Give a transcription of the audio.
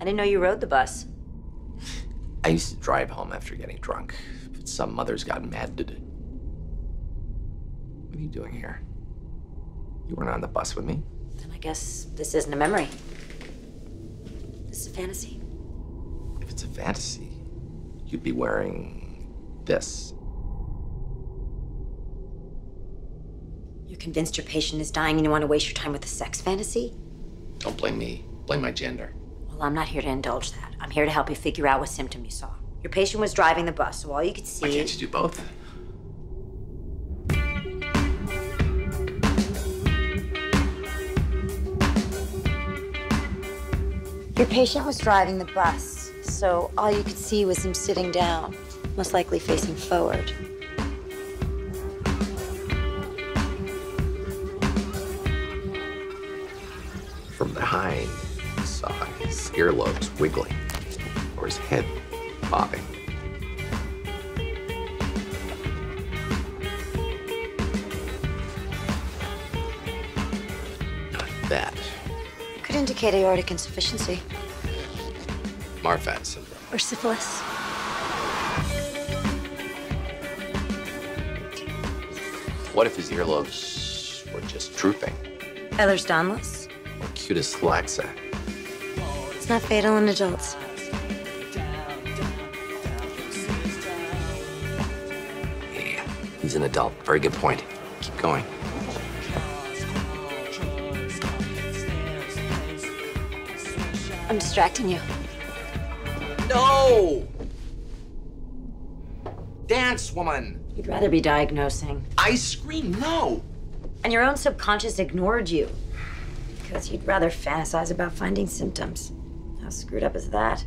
I didn't know you rode the bus. I used to drive home after getting drunk, but some mothers got mad to do. What are you doing here? You weren't on the bus with me? Then I guess this isn't a memory. This is a fantasy. If it's a fantasy, you'd be wearing this. You're convinced your patient is dying and you want to waste your time with a sex fantasy? Don't blame me. Blame my gender. Well, I'm not here to indulge that. I'm here to help you figure out what symptom you saw. Your patient was driving the bus, so all you could see. Why can't you do both? Your patient was driving the bus, so all you could see was him sitting down, most likely facing forward. From behind, saw his earlobes wiggling, or his head bobbing. Not that. Could indicate aortic insufficiency Marfan syndrome. or syphilis. What if his earlobes were just drooping? Ehlers-Danlos. Or cutis laxa? It's not fatal in adults. Yeah, he's an adult. Very good point. Keep going. I'm distracting you. No! Dance, woman! You'd rather be diagnosing. I scream no! And your own subconscious ignored you. Because you'd rather fantasize about finding symptoms. How screwed up is that?